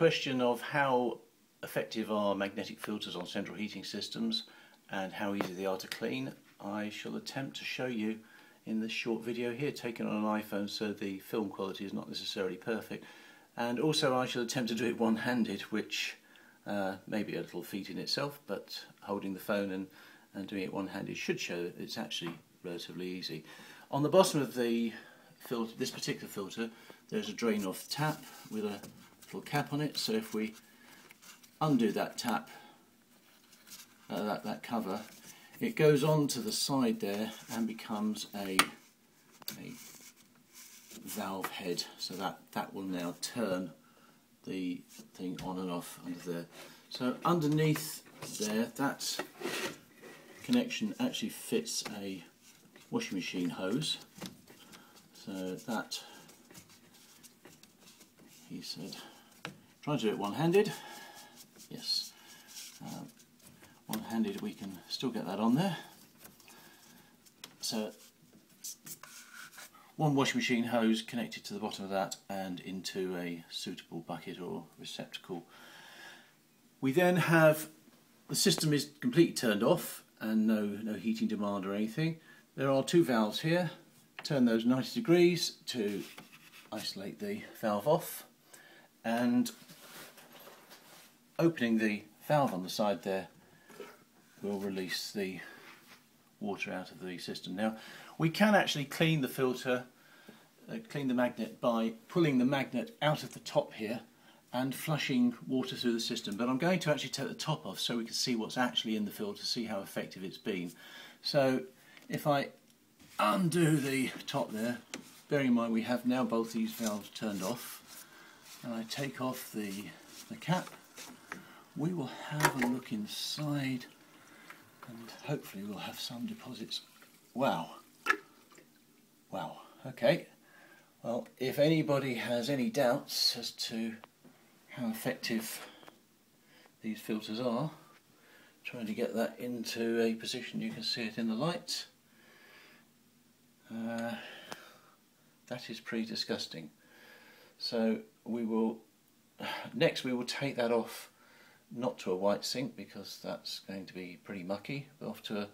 question of how effective are magnetic filters on central heating systems and how easy they are to clean, I shall attempt to show you in this short video here taken on an iPhone so the film quality is not necessarily perfect and also I shall attempt to do it one-handed which uh, may be a little feat in itself but holding the phone and, and doing it one-handed should show it's actually relatively easy. On the bottom of the filter, this particular filter there's a drain off tap with a little cap on it so if we undo that tap, uh, that, that cover, it goes on to the side there and becomes a, a valve head so that, that will now turn the thing on and off under there. So underneath there that connection actually fits a washing machine hose so that he said try to do it one-handed yes. Um, one-handed we can still get that on there. So one washing machine hose connected to the bottom of that and into a suitable bucket or receptacle. We then have the system is completely turned off and no, no heating demand or anything. There are two valves here. Turn those 90 degrees to isolate the valve off and opening the valve on the side there will release the water out of the system. Now we can actually clean the filter, uh, clean the magnet by pulling the magnet out of the top here and flushing water through the system but I'm going to actually take the top off so we can see what's actually in the filter, see how effective it's been. So if I undo the top there, bearing in mind we have now both these valves turned off and I take off the, the cap we will have a look inside and hopefully we'll have some deposits. Wow. Wow. Okay. Well, if anybody has any doubts as to how effective these filters are, trying to get that into a position you can see it in the light, uh, that is pretty disgusting. So we will, next we will take that off not to a white sink because that's going to be pretty mucky, but off to a,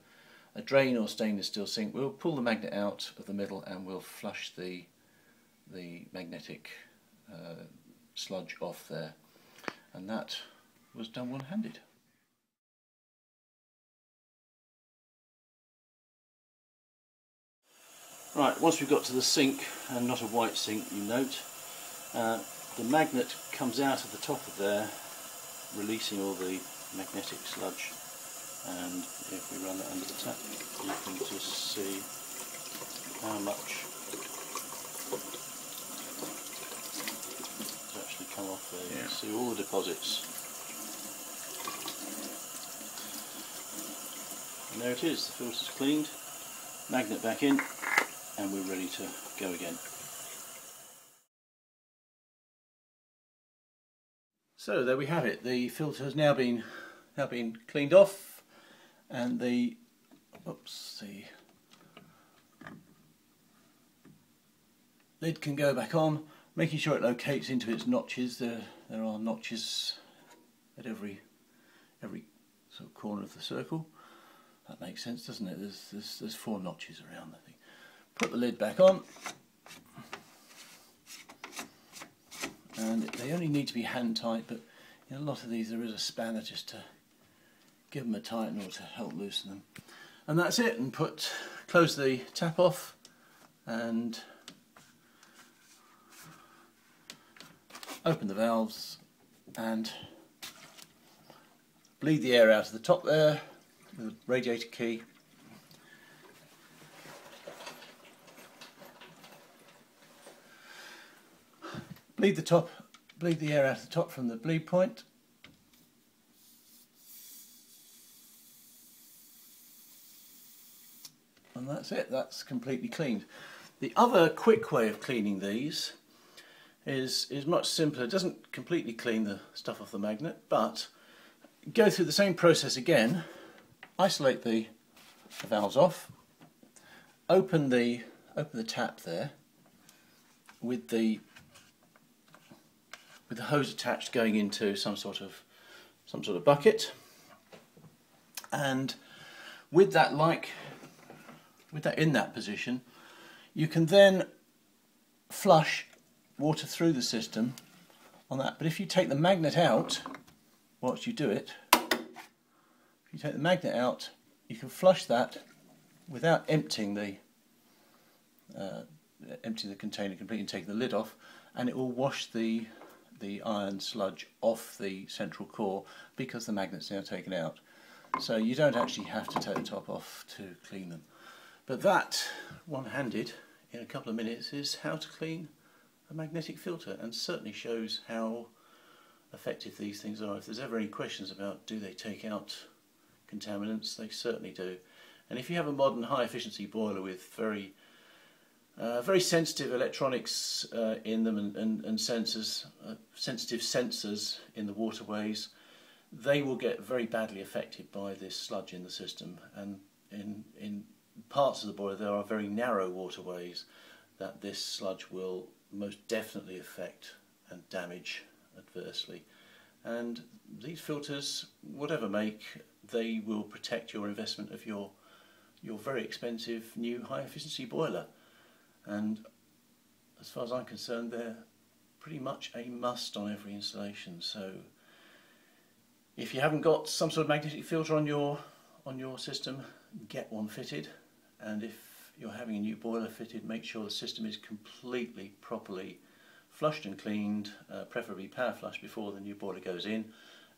a drain or stainless steel sink. We'll pull the magnet out of the middle and we'll flush the, the magnetic uh, sludge off there. And that was done one-handed. Right, once we've got to the sink, and not a white sink you note, uh, the magnet comes out of the top of there releasing all the magnetic sludge and if we run it under the tap you can just see how much has actually come off there. You yeah. see all the deposits. And there it is, the filter's cleaned, magnet back in and we're ready to go again. So there we have it. The filter has now been now been cleaned off, and the oops the lid can go back on, making sure it locates into its notches. There there are notches at every every sort of corner of the circle. That makes sense, doesn't it? There's there's, there's four notches around the thing. Put the lid back on. And they only need to be hand tight but in a lot of these there is a spanner just to give them a tighten or to help loosen them. And that's it and put close the tap off and open the valves and bleed the air out of the top there with a radiator key bleed the top, bleed the air out of the top from the bleed point. And that's it, that's completely cleaned. The other quick way of cleaning these is, is much simpler. It doesn't completely clean the stuff off the magnet, but go through the same process again, isolate the, the valves off, open the, open the tap there with the with the hose attached going into some sort of some sort of bucket. And with that like with that in that position you can then flush water through the system on that. But if you take the magnet out whilst you do it if you take the magnet out you can flush that without emptying the uh, emptying the container completely and taking the lid off and it will wash the the iron sludge off the central core because the magnet's now taken out. So you don't actually have to take the top off to clean them. But that, one-handed, in a couple of minutes, is how to clean a magnetic filter and certainly shows how effective these things are. If there's ever any questions about do they take out contaminants, they certainly do. And if you have a modern high efficiency boiler with very uh, very sensitive electronics uh, in them and, and, and sensors, uh, sensitive sensors in the waterways, they will get very badly affected by this sludge in the system. And in, in parts of the boiler there are very narrow waterways that this sludge will most definitely affect and damage adversely. And these filters, whatever make, they will protect your investment of your, your very expensive new high efficiency boiler and as far as I'm concerned they're pretty much a must on every installation so if you haven't got some sort of magnetic filter on your on your system get one fitted and if you're having a new boiler fitted make sure the system is completely properly flushed and cleaned uh, preferably power flushed before the new boiler goes in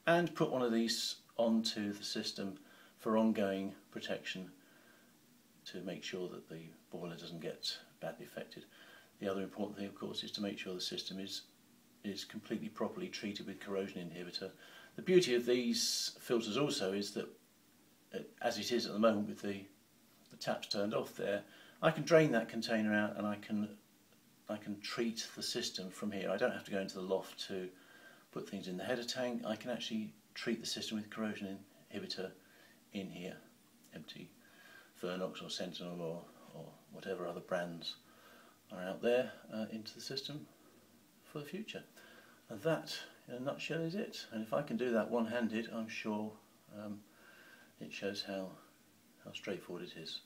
and put one of these onto the system for ongoing protection to make sure that the boiler doesn't get. The other important thing, of course, is to make sure the system is is completely properly treated with corrosion inhibitor. The beauty of these filters also is that, uh, as it is at the moment with the, the taps turned off there, I can drain that container out and I can I can treat the system from here. I don't have to go into the loft to put things in the header tank. I can actually treat the system with corrosion inhibitor in here, empty Fernox or Sentinel or, or whatever other brands are out there uh, into the system for the future. And that, in a nutshell, is it. And if I can do that one-handed, I'm sure um, it shows how, how straightforward it is.